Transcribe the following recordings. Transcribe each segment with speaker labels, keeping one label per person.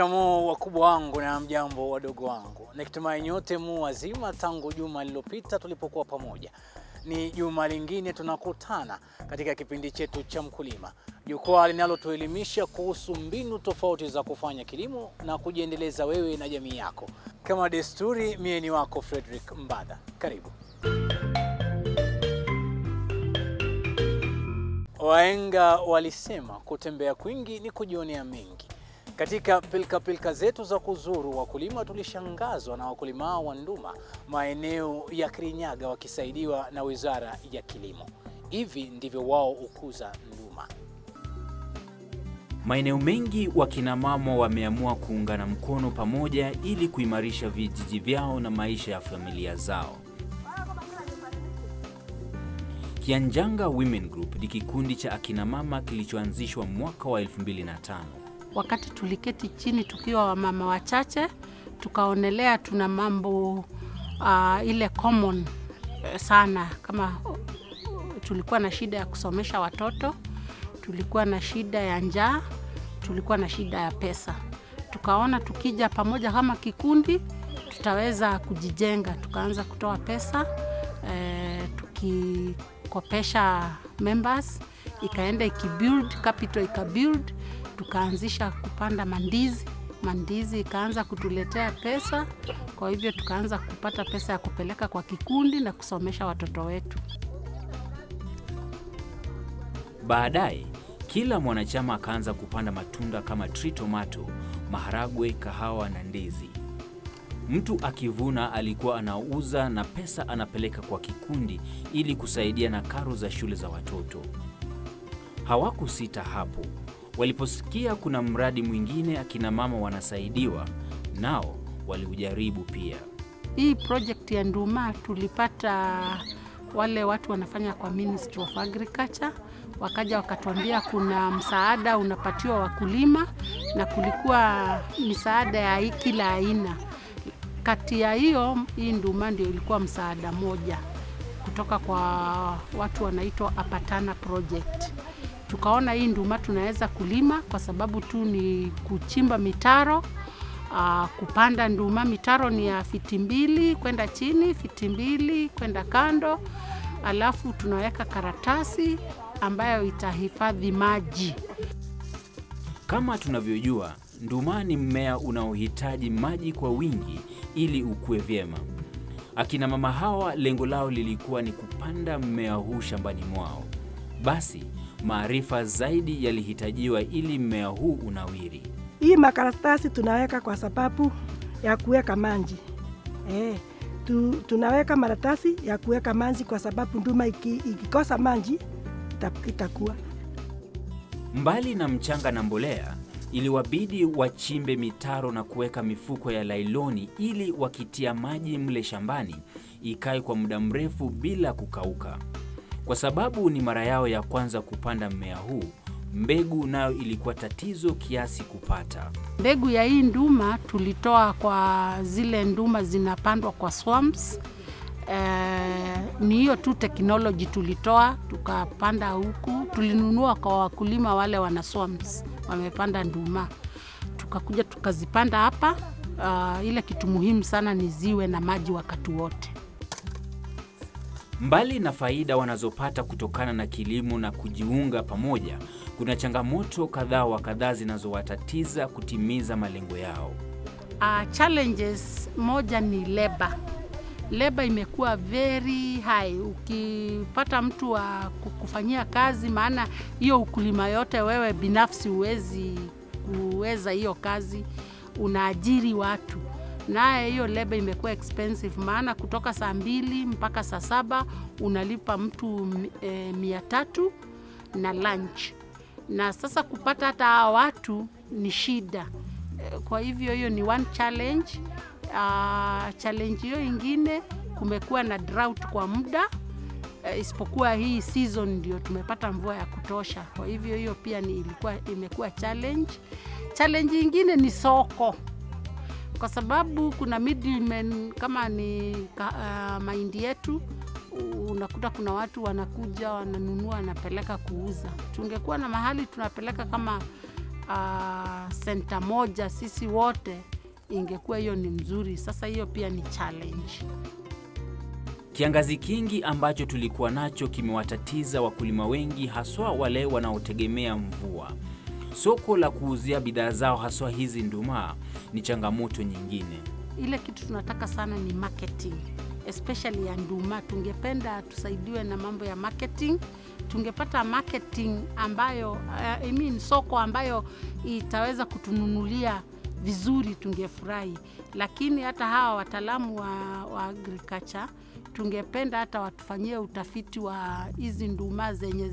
Speaker 1: Shikamoo wakubwa wangu na mjambo wadogo wangu, nikitumai nyote mu wazima tangu juma lililopita tulipokuwa pamoja. Ni juma lingine tunakutana katika kipindi chetu cha Mkulima, jukwaa linalotuelimisha kuhusu mbinu tofauti za kufanya kilimo na kujiendeleza wewe na jamii yako. Kama desturi, mie ni wako Frederick Mbada, karibu. waenga walisema kutembea kwingi ni kujionea mengi. Katika pilka pilka zetu za kuzuru wakulima, tulishangazwa na wakulima wa nduma maeneo ya Kirinyaga wakisaidiwa na Wizara ya Kilimo. Hivi ndivyo wao hukuza nduma.
Speaker 2: Maeneo mengi wakina mama wameamua kuungana mkono pamoja ili kuimarisha vijiji vyao na maisha ya familia zao. Kianjanga Women Group ni kikundi cha akina mama kilichoanzishwa mwaka wa 2005.
Speaker 3: Wakati tuliketi chini tukiwa wamama wachache, tukaonelea tuna mambo uh, ile common eh, sana kama tulikuwa na shida ya kusomesha watoto, tulikuwa na shida ya njaa, tulikuwa na shida ya pesa. Tukaona tukija pamoja kama kikundi tutaweza kujijenga, tukaanza kutoa pesa eh, tukikopesha members, ikaenda ikibuild capital, ikabuild tukaanzisha kupanda mandizi, mandizi ikaanza kutuletea pesa. Kwa hivyo tukaanza kupata pesa ya kupeleka kwa kikundi na kusomesha watoto wetu.
Speaker 2: Baadaye kila mwanachama akaanza kupanda matunda kama tree tomato, maharagwe, kahawa na ndizi. Mtu akivuna alikuwa anauza na pesa anapeleka kwa kikundi ili kusaidia na karo za shule za watoto. Hawakusita hapo. Waliposikia kuna mradi mwingine akina mama wanasaidiwa, nao waliujaribu pia.
Speaker 3: Hii project ya nduma tulipata wale watu wanafanya kwa Ministry of Agriculture, wakaja wakatuambia kuna msaada unapatiwa wakulima, na kulikuwa misaada ya kila aina. Kati ya hiyo, hii nduma ndio ilikuwa msaada moja kutoka kwa watu wanaitwa Apatana Project tukaona hii nduma tunaweza kulima kwa sababu tu ni kuchimba mitaro uh, kupanda nduma. Mitaro ni ya fiti mbili kwenda chini, fiti mbili kwenda kando, alafu tunaweka karatasi ambayo itahifadhi maji.
Speaker 2: Kama tunavyojua, nduma ni mmea unaohitaji maji kwa wingi ili ukue vyema. Akina mama hawa lengo lao lilikuwa ni kupanda mmea huu shambani mwao. Basi maarifa zaidi yalihitajiwa ili mmea huu unawiri.
Speaker 4: Hii makaratasi tunaweka kwa sababu ya kuweka manji eh, tu, tunaweka maratasi ya kuweka maji kwa sababu nduma iki, ikikosa maji itakuwa.
Speaker 2: Mbali na mchanga na mbolea, iliwabidi wachimbe mitaro na kuweka mifuko ya lailoni ili wakitia maji mle shambani ikae kwa muda mrefu bila kukauka. Kwa sababu ni mara yao ya kwanza kupanda mmea huu, mbegu nayo ilikuwa tatizo kiasi kupata.
Speaker 3: Mbegu ya hii nduma tulitoa kwa zile nduma zinapandwa kwa swamps. Eh, ni hiyo tu teknoloji tulitoa tukapanda huku, tulinunua kwa wakulima wale wana swamps wamepanda nduma, tukakuja tukazipanda hapa. Uh, ile kitu muhimu sana ni ziwe na maji wakati wote.
Speaker 2: Mbali na faida wanazopata kutokana na kilimo na kujiunga pamoja, kuna changamoto kadhaa wa kadhaa zinazowatatiza kutimiza malengo yao.
Speaker 3: Uh, challenges moja ni leba. Leba imekuwa very high. Ukipata mtu wa kufanyia kazi, maana hiyo ukulima yote wewe binafsi huwezi kuweza hiyo kazi, unaajiri watu naye hiyo leba imekuwa expensive, maana kutoka saa mbili mpaka saa saba unalipa mtu e, mia tatu na lunch, na sasa kupata hata hawa watu ni shida. Kwa hivyo hiyo ni one challenge. Uh, challenge hiyo ingine, kumekuwa na drought kwa muda uh, isipokuwa hii season ndio tumepata mvua ya kutosha. Kwa hivyo hiyo pia ni ilikuwa imekuwa challenge. Challenge ingine ni soko kwa sababu kuna middlemen kama ni uh, mahindi yetu unakuta kuna watu wanakuja wananunua wanapeleka kuuza. Tungekuwa na mahali tunapeleka kama uh, senta moja sisi wote, ingekuwa hiyo ni mzuri. Sasa hiyo pia ni challenge.
Speaker 2: Kiangazi kingi ambacho tulikuwa nacho kimewatatiza wakulima wengi, haswa wale wanaotegemea mvua. Soko la kuuzia bidhaa zao haswa hizi nduma ni changamoto nyingine.
Speaker 3: Ile kitu tunataka sana ni marketing, especially ya nduma. Tungependa tusaidiwe na mambo ya marketing, tungepata marketing ambayo uh, I mean, soko ambayo itaweza kutununulia vizuri, tungefurahi. Lakini hata hawa wataalamu wa, wa agriculture tungependa hata watufanyie utafiti wa hizi nduma zenye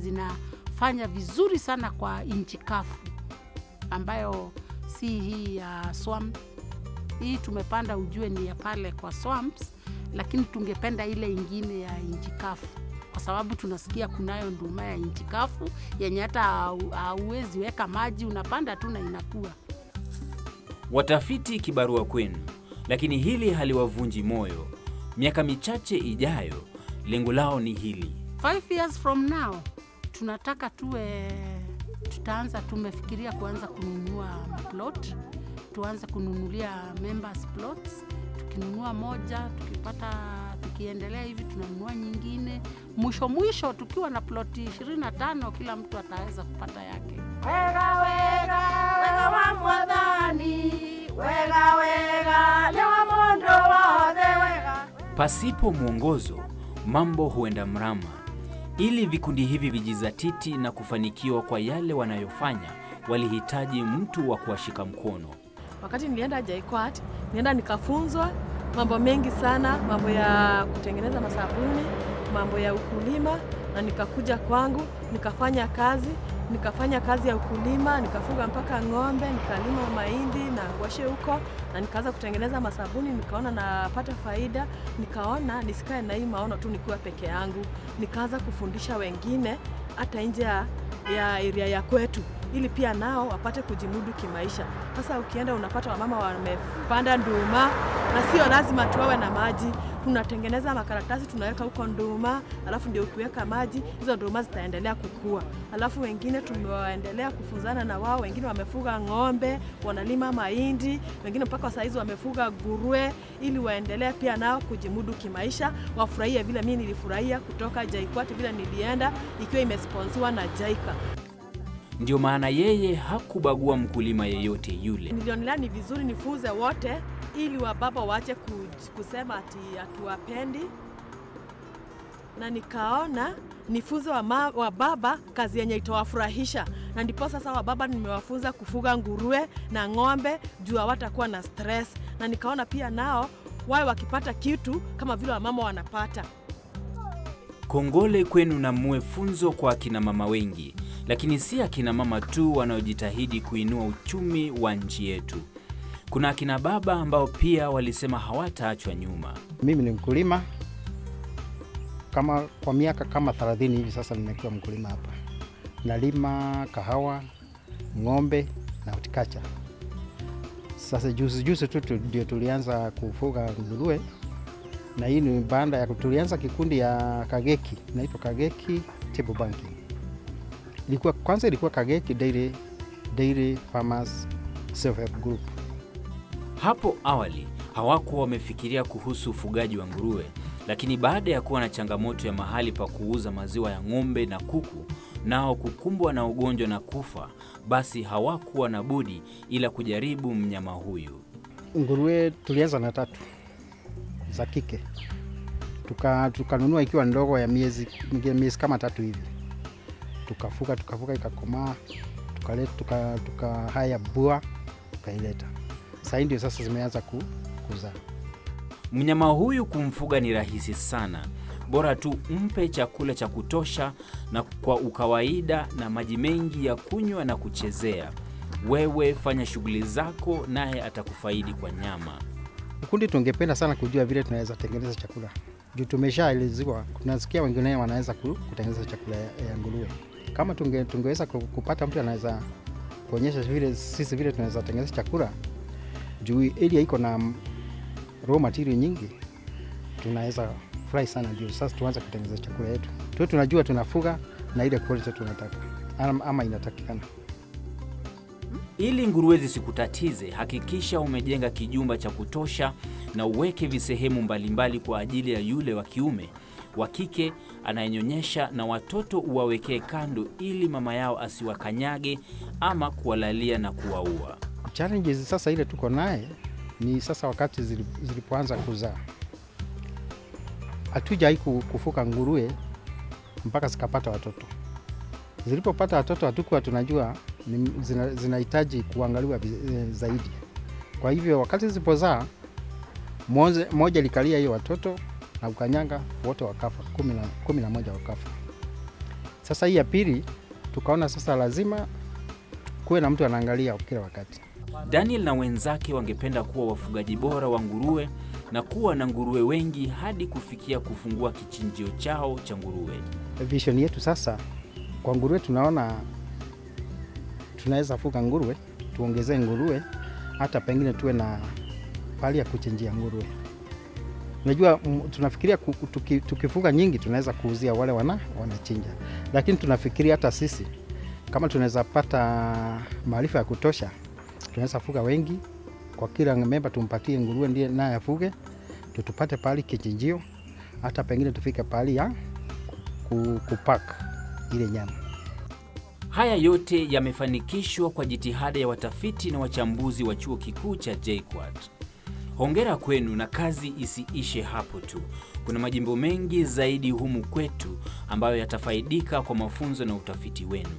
Speaker 3: zinafanya vizuri sana kwa nchi kafu, ambayo si hii ya swamp. Hii tumepanda ujue ni ya pale kwa swamps, lakini tungependa ile ingine ya nchi kafu, kwa sababu tunasikia kunayo nduma ya nchi kafu yenye hata hauwezi weka maji, unapanda tu na inakua
Speaker 2: Watafiti kibarua kwenu, lakini hili haliwavunji moyo. Miaka michache ijayo, lengo lao ni hili.
Speaker 3: Five years from now tunataka tuwe, tutaanza, tumefikiria kuanza kununua plot, tuanze kununulia members plots. Tukinunua moja, tukipata, tukiendelea hivi tunanunua nyingine, mwisho mwisho tukiwa na ploti 25 kila mtu ataweza kupata yake. Wega wega wega wa mwadhani wega wega ni wa mondo wothe wega
Speaker 2: Pasipo mwongozo, mambo huenda mrama. Ili vikundi hivi vijizatiti na kufanikiwa kwa yale wanayofanya, walihitaji mtu wa kuwashika mkono.
Speaker 5: Wakati nilienda JKUAT, nienda nikafunzwa mambo mengi sana, mambo ya kutengeneza masabuni, mambo ya ukulima, na nikakuja kwangu nikafanya kazi, nikafanya kazi ya ukulima, nikafuga mpaka ng'ombe, nikalima mahindi na ngwashe huko, na nikaanza kutengeneza masabuni, nikaona napata faida, nikaona nisikae na hii maono tu nikiwa peke yangu, nikaanza kufundisha wengine hata nje ya area ya kwetu ili pia nao wapate kujimudu kimaisha. Sasa ukienda unapata wamama wamepanda nduma, na sio lazima tuwawe na maji. Tunatengeneza makaratasi tunaweka huko nduma, alafu ndio ukiweka maji hizo nduma zitaendelea kukua. Alafu wengine tumewaendelea kufunzana na wao, wengine wamefuga ng'ombe, wanalima mahindi, wengine mpaka saa hizi wamefuga nguruwe, ili waendelee pia nao kujimudu kimaisha, wafurahie vile mimi nilifurahia kutoka JKUAT vile nilienda, ikiwa imesponsiwa na jaika
Speaker 2: Ndio maana yeye hakubagua mkulima yeyote yule.
Speaker 5: Nilionelea ni vizuri nifunze wote ili wababa waache ku- kusema ati hatuwapendi, na nikaona nifunze wa baba kazi yenye itawafurahisha, na ndipo sasa wa baba nimewafunza kufuga ngurue na ng'ombe juu hawatakuwa na stress, na nikaona pia nao wawe wakipata kitu kama vile wamama wanapata.
Speaker 2: Kongole kwenu na muwe funzo kwa akina mama wengi, lakini si akina mama tu wanaojitahidi kuinua uchumi wa nchi yetu. Kuna akina baba ambao pia walisema hawataachwa nyuma.
Speaker 6: Mimi ni mkulima kama kwa miaka kama 30 hivi sasa nimekuwa mkulima hapa. Nalima kahawa, ng'ombe na utikacha. Sasa juzi juzi tu ndio tulianza kufuga nguruwe, na hii ni banda ya tulianza kikundi ya Kageki, inaitwa Kageki Table Banking. Ilikuwa kwanza ilikuwa Kageki Dairy, Dairy Farmers Self Help Group.
Speaker 2: Hapo awali hawakuwa wamefikiria kuhusu ufugaji wa nguruwe, lakini baada ya kuwa na changamoto ya mahali pa kuuza maziwa ya ng'ombe na kuku, nao kukumbwa na ugonjwa na kufa, basi hawakuwa na budi ila kujaribu mnyama huyu.
Speaker 6: Nguruwe tulianza na tatu za kike, tuka tukanunua ikiwa ndogo ya miezi, miezi kama tatu hivi, tukafuka tukafuka, ikakomaa, tuka, tuka haya bua tukaileta. Sasa ndio sasa zimeanza ku, kuzaa.
Speaker 2: Mnyama huyu kumfuga ni rahisi sana, bora tu mpe chakula cha kutosha na kwa ukawaida na maji mengi ya kunywa na kuchezea. Wewe fanya shughuli zako, naye atakufaidi kwa nyama.
Speaker 6: Kundi tungependa sana kujua vile tunaweza tengeneza chakula juu tumeshaeleziwa, tunasikia wengine wanaweza kutengeneza chakula ya, ya nguruwe. Kama tunge, tungeweza kupata mtu anaweza kuonyesha vile sisi vile tunaweza tengeneza chakula juu area iko na raw material nyingi, tunaweza furahi sana, ndio sasa tuanze kutengeneza chakula yetu, tu tunajua tunafuga na ile quality tunataka ama inatakikana.
Speaker 2: Ili nguruwe zisikutatize, hakikisha umejenga kijumba cha kutosha na uweke visehemu mbalimbali kwa ajili ya yule wa kiume, wa kike anayenyonyesha na watoto uwawekee kando ili mama yao asiwakanyage ama kuwalalia na kuwaua.
Speaker 6: Challenges sasa ile tuko naye ni sasa wakati zili- zilipoanza kuzaa, hatujai ku- kufuka nguruwe mpaka zikapata watoto. Zilipopata watoto hatukuwa tunajua zinahitaji zina- kuangaliwa eh, zaidi. Kwa hivyo wakati zilipozaa, moja, likalia hiyo watoto na ukanyanga wote wakafa, kumi na moja wakafa. Sasa hii ya pili tukaona sasa lazima kuwe na mtu anaangalia kila wakati.
Speaker 2: Daniel na wenzake wangependa kuwa wafugaji bora wa nguruwe na kuwa na nguruwe wengi hadi kufikia kufungua kichinjio chao cha nguruwe.
Speaker 6: vision yetu sasa kwa nguruwe, tunaona tunaweza fuga nguruwe, tuongezee nguruwe, hata pengine tuwe na pahali ya kuchinjia nguruwe. Unajua, tunafikiria tuki, tukifuga nyingi tunaweza kuuzia wale wana wanachinja, lakini tunafikiria hata sisi kama tunaweza pata maarifa ya kutosha, tunaweza fuga wengi, kwa kila memba tumpatie nguruwe ndiye naye afuge, tutupate pahali kichinjio, hata pengine tufike pahali ya kupaka ile nyama.
Speaker 2: Haya yote yamefanikishwa kwa jitihada ya watafiti na wachambuzi wa chuo kikuu cha JKUAT. Hongera kwenu na kazi isiishe hapo tu. Kuna majimbo mengi zaidi humu kwetu ambayo yatafaidika kwa mafunzo na utafiti wenu.